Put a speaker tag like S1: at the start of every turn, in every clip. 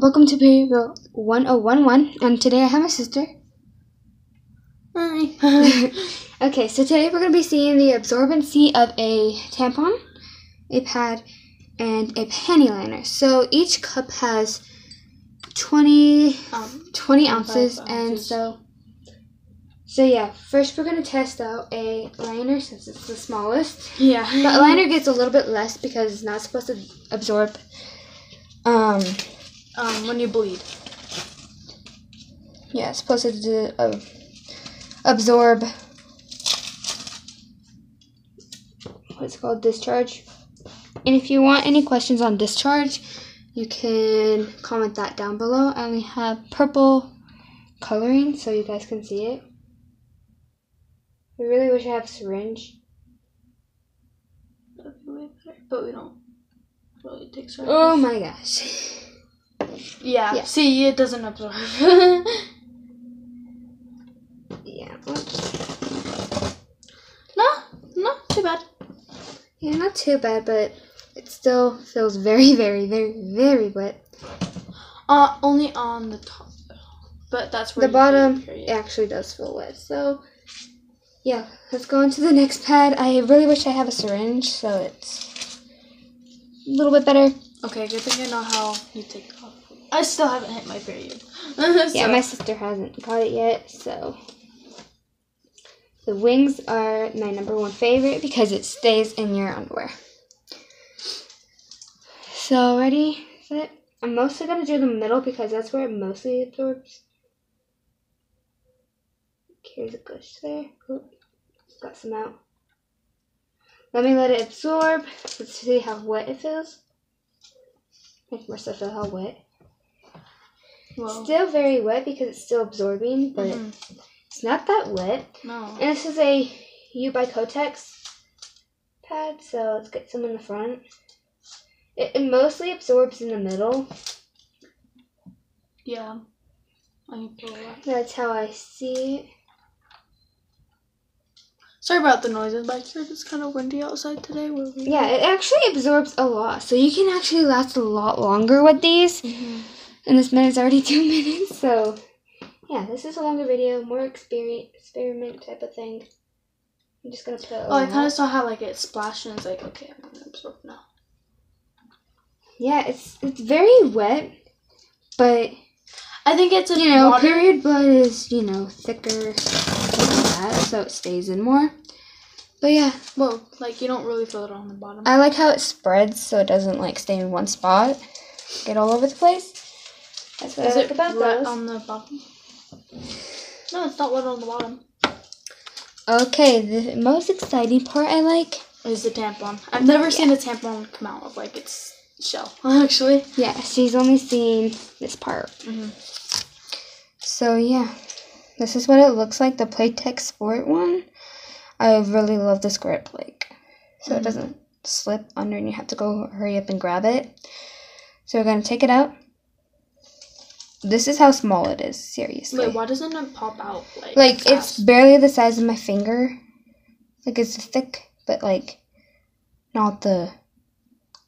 S1: welcome to Perryville 1011, and today I have my sister.
S2: Hi.
S1: okay, so today we're going to be seeing the absorbency of a tampon, a pad, and a panty liner. So each cup has 20,
S2: um,
S1: 20
S2: 25
S1: ounces, and so, so yeah, first we're going to test out a liner since it's the smallest.
S2: yeah.
S1: But a liner gets a little bit less because it's not supposed to absorb. Um,
S2: um, when you bleed.
S1: yeah, it's supposed to do, uh, absorb. What's it called discharge. And if you want any questions on discharge, you can comment that down below. I only have purple coloring so you guys can see it. I really wish I have syringe.
S2: That'd be way better, But we don't really take syringes.
S1: Oh my gosh.
S2: Yeah.
S1: Yeah.
S2: See, it doesn't absorb.
S1: Yeah.
S2: no, no, too bad.
S1: Yeah, not too bad, but it still feels very, very, very, very wet.
S2: Uh, only on the top. though. But that's where
S1: The bottom
S2: get your period.
S1: actually does feel wet. So, yeah, let's go into the next pad. I really wish I have a syringe, so it's a little bit better.
S2: Okay, good thing I know how you take it off. I still haven't hit my period.
S1: Yeah, my sister hasn't got it yet, so. The wings are my number one favorite because it stays in your underwear. So, ready? Set. I'm mostly going to do the middle because that's where it mostly absorbs. Here's a gush there. Oop, got some out. Let me let it absorb. Let's see how wet it feels. Make myself feel how wet.
S2: Whoa.
S1: Still very wet because it's still absorbing, but
S2: Mhm.
S1: it's not that wet.
S2: No.
S1: And this is a U by Kotex pad, so let's get some in the front. It, it mostly absorbs in the middle.
S2: Yeah.
S1: That's how I see it.
S2: Sorry about the noises but here. It's kind of windy outside today. Where we
S1: Yeah, it actually absorbs a lot, so you can actually last a lot longer with these.
S2: Mhm.
S1: And this minute is already two minutes, so yeah, this is a longer video, more experience, experiment type of thing. I'm just gonna put.
S2: Oh, I kind of saw how like it splashed and it's like, okay, I'm gonna absorb now.
S1: Yeah, it's it's very wet, but
S2: I think it's a
S1: you know,
S2: water-
S1: period blood is you know thicker that, so it stays in more. But yeah,
S2: Well, like you don't really feel it on the bottom.
S1: I like how it spreads, so it doesn't like stay in one spot, get all over the place. That's what
S2: Is
S1: I like
S2: it
S1: about those.
S2: on the bottom? No, it's not wet on the bottom.
S1: Okay, the most exciting part I like.
S2: Is the tampon? I've never seen a tampon come out of like its shell. Actually.
S1: Yeah, she's only seen this part.
S2: Mhm.
S1: So yeah, this is what it looks like. The Playtex Sport one. I really love this grip, like, so it
S2: Mhm.
S1: doesn't slip under, and you have to go hurry up and grab it. So we're gonna take it out. This is how small it is. Seriously,
S2: Wait, why doesn't it pop out like?
S1: like it's barely the size of my finger. Like it's thick, but like not the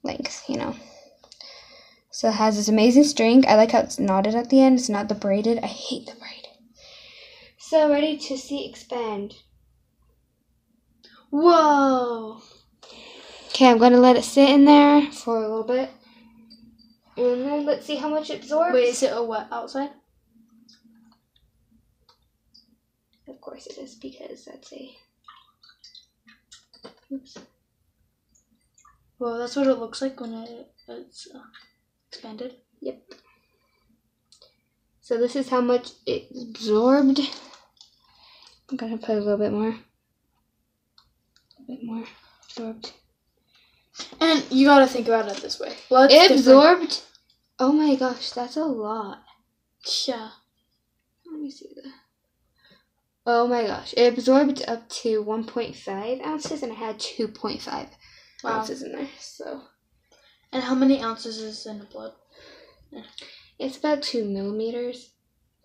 S1: length, you know. So it has this amazing string. I like how it's knotted at the end. It's not the braided. I hate the braid. So ready to see expand.
S2: Whoa.
S1: Okay, I'm gonna let it sit in there for a little bit. And then let's see how much it absorbs.
S2: Wait, is it a wet outside?
S1: Of course it is because that's a Oops.
S2: Well, that's what it looks like when it, it's uh, expanded.
S1: Yep. So this is how much it absorbed. I'm gonna put a little bit more. A bit more absorbed.
S2: And you gotta think about it this way. Blood's
S1: it
S2: different.
S1: absorbed. Oh my gosh, that's a lot.
S2: Yeah.
S1: Let me see that. Oh my gosh, it absorbed up to 1.5 ounces, and I had 2.5
S2: Wow.
S1: ounces in there. So
S2: And how many ounces is in the blood?
S1: it's about two millimeters.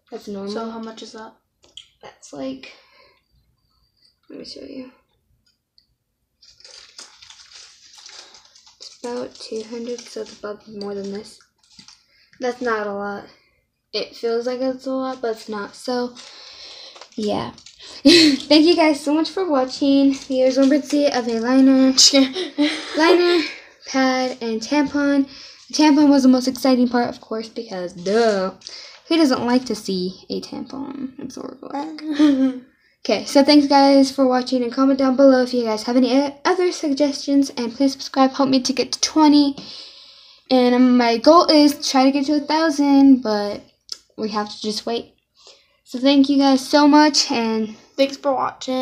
S1: That's normal.
S2: So how much is that?
S1: That's like. Let me show you. About 200, so it's above more than this. That's not a lot. It feels like it's a lot, but it's not. So, yeah. Thank you guys so much for watching. Here's one birdsie of a liner, liner, pad, and tampon. The tampon was the most exciting part, of course, because duh. Who doesn't like to see a tampon? Horrible. Okay, so thanks guys for watching and comment down below if you guys have any other suggestions and please subscribe, help me to get to 20. And um, my goal is to try to get to a thousand, but we have to just wait. So thank you guys so much and
S2: Thanks for watching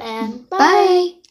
S2: and bye.
S1: bye.